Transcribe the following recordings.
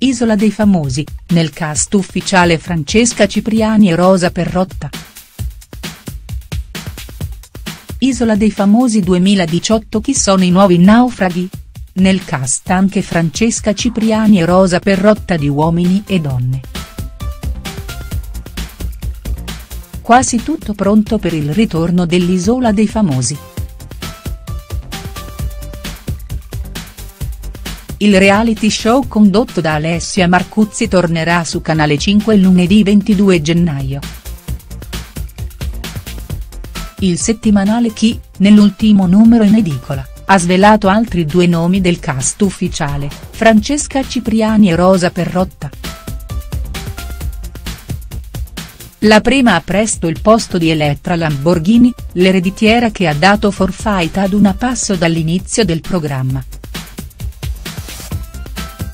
Isola dei Famosi, nel cast ufficiale Francesca Cipriani e Rosa Perrotta. Isola dei Famosi 2018 Chi sono i nuovi naufraghi? Nel cast anche Francesca Cipriani e Rosa Perrotta di Uomini e Donne. Quasi tutto pronto per il ritorno dell'Isola dei Famosi. Il reality show condotto da Alessia Marcuzzi tornerà su Canale 5 lunedì 22 gennaio. Il settimanale Chi, nell'ultimo numero in edicola, ha svelato altri due nomi del cast ufficiale, Francesca Cipriani e Rosa Perrotta. La prima ha presto il posto di Elettra Lamborghini, l'ereditiera che ha dato forfait ad una passo dall'inizio del programma.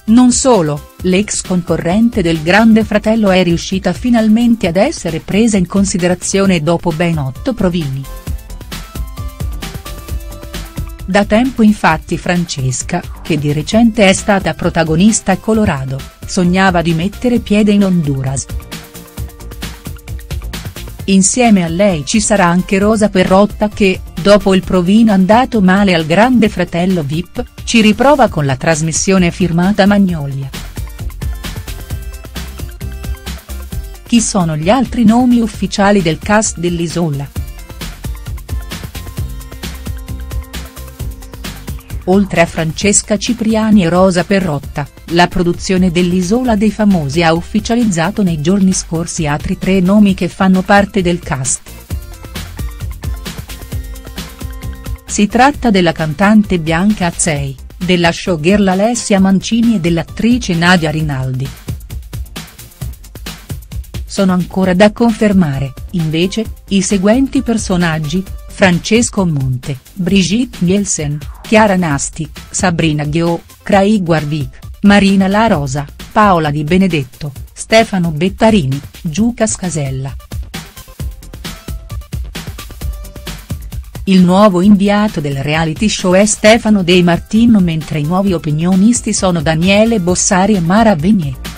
Non solo, l'ex concorrente del Grande Fratello è riuscita finalmente ad essere presa in considerazione dopo ben otto provini. Da tempo infatti Francesca, che di recente è stata protagonista a Colorado, sognava di mettere piede in Honduras. Insieme a lei ci sarà anche Rosa Perrotta che, dopo il provino andato male al Grande Fratello Vip, ci riprova con la trasmissione firmata Magnolia. Chi sono gli altri nomi ufficiali del cast dell'Isola?. Oltre a Francesca Cipriani e Rosa Perrotta, la produzione dell'Isola dei Famosi ha ufficializzato nei giorni scorsi altri tre nomi che fanno parte del cast. Si tratta della cantante Bianca Azzei, della showgirl Alessia Mancini e dell'attrice Nadia Rinaldi. Sono ancora da confermare, invece, i seguenti personaggi, Francesco Monte, Brigitte Nielsen, Chiara Nasti, Sabrina Ghio, Craig Warwick, Marina La Rosa, Paola Di Benedetto, Stefano Bettarini, Giuca Scasella. Il nuovo inviato del reality show è Stefano De Martino mentre i nuovi opinionisti sono Daniele Bossari e Mara Venier.